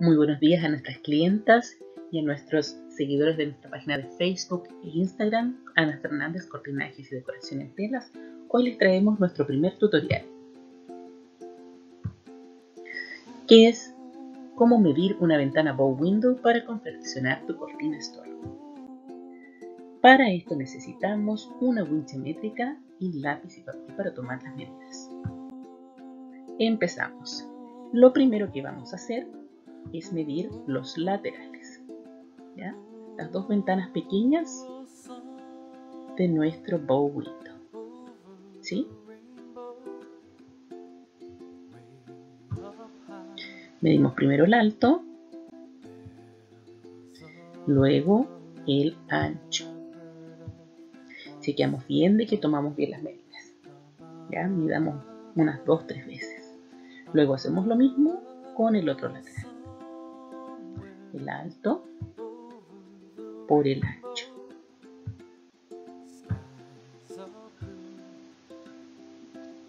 Muy buenos días a nuestras clientas y a nuestros seguidores de nuestra página de Facebook e Instagram, Ana Fernández, Cortinajes y Decoración en Telas. Hoy les traemos nuestro primer tutorial, que es cómo medir una ventana bow window para confeccionar tu cortina store. Para esto necesitamos una wincha métrica y lápiz y papel para tomar las medidas. Empezamos. Lo primero que vamos a hacer es medir los laterales. ¿ya? Las dos ventanas pequeñas de nuestro bow window. ¿Sí? Medimos primero el alto, luego el ancho. Chequeamos bien de que tomamos bien las medidas. Ya midamos unas dos, tres veces. Luego hacemos lo mismo con el otro lateral el alto por el ancho.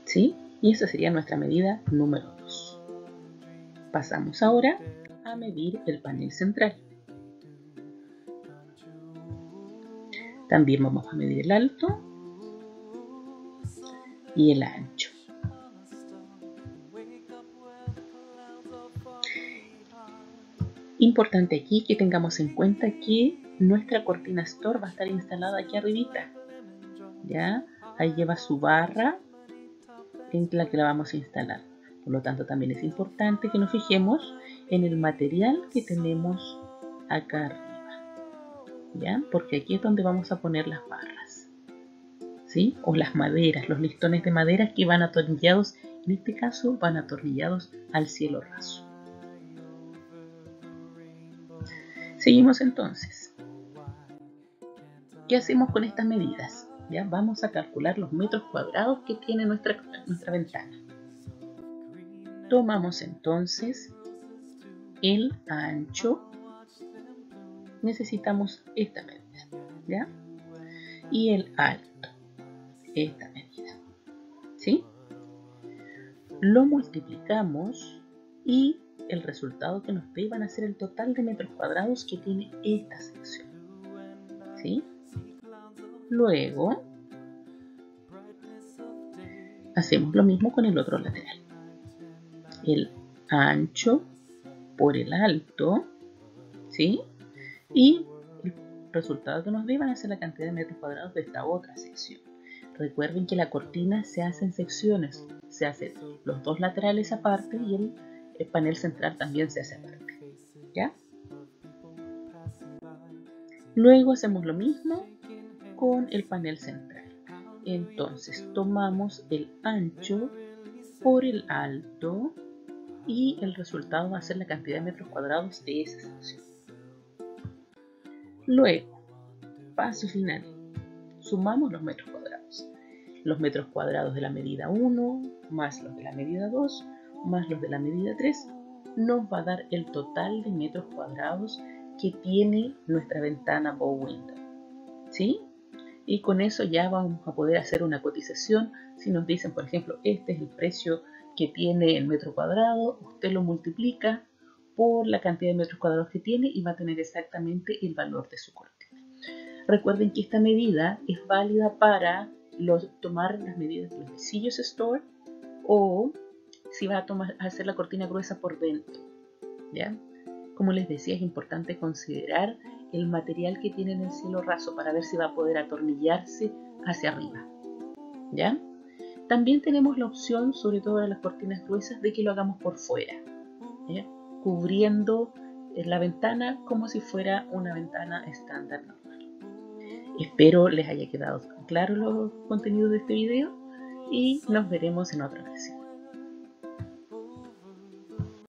¿Sí? Y esa sería nuestra medida número 2. Pasamos ahora a medir el panel central. También vamos a medir el alto y el ancho. Importante aquí que tengamos en cuenta que nuestra cortina store va a estar instalada aquí arribita. ¿Ya? Ahí lleva su barra en la que la vamos a instalar. Por lo tanto, también es importante que nos fijemos en el material que tenemos acá arriba. ¿Ya? Porque aquí es donde vamos a poner las barras. ¿Sí? O las maderas, los listones de madera que van atornillados, en este caso van atornillados al cielo raso. Seguimos entonces. ¿Qué hacemos con estas medidas? Ya vamos a calcular los metros cuadrados que tiene nuestra, nuestra ventana. Tomamos entonces el ancho. Necesitamos esta medida, ¿ya? Y el alto, esta medida, ¿sí? Lo multiplicamos y el resultado que nos dé van a ser el total de metros cuadrados que tiene esta sección. ¿Sí? Luego, hacemos lo mismo con el otro lateral. El ancho por el alto, ¿sí? Y el resultado que nos dé van a ser la cantidad de metros cuadrados de esta otra sección. Recuerden que la cortina se hace en secciones, se hacen los dos laterales aparte y el el panel central también se hace aparte. ¿Ya? Luego hacemos lo mismo con el panel central. Entonces tomamos el ancho por el alto y el resultado va a ser la cantidad de metros cuadrados de esa sección. Luego, paso final, sumamos los metros cuadrados. Los metros cuadrados de la medida 1 más los de la medida 2 más los de la medida 3 nos va a dar el total de metros cuadrados que tiene nuestra ventana bow window. ¿Sí? Y con eso ya vamos a poder hacer una cotización. Si nos dicen, por ejemplo, este es el precio que tiene el metro cuadrado, usted lo multiplica por la cantidad de metros cuadrados que tiene y va a tener exactamente el valor de su cortina. Recuerden que esta medida es válida para tomar las medidas de los visillos store o si va a, hacer la cortina gruesa por dentro. ¿ya? Como les decía, es importante considerar el material que tiene en el cielo raso para ver si va a poder atornillarse hacia arriba. ¿ya? También tenemos la opción, sobre todo en las cortinas gruesas, de que lo hagamos por fuera, cubriendo eh, la ventana como si fuera una ventana estándar normal. Espero les haya quedado claro los contenidos de este video y nos veremos en otra ocasión.